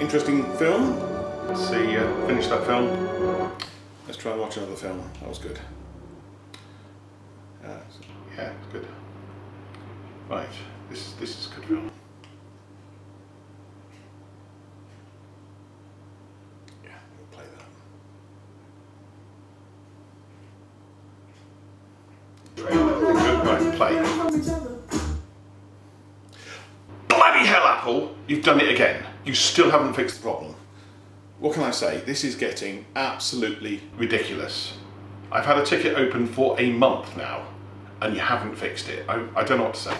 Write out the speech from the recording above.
interesting film. Let's see, uh, finish that film. Let's try and watch another film. That was good. Uh, Yeah, it's good. Right, this, this is a good film. yeah, we'll play that. Right, play. Bloody hell, Apple! You've done it again. You still haven't fixed the problem. What can I say? This is getting absolutely Ridiculous. I've had a ticket open for a month now, and you haven't fixed it. I, I don't know what to say.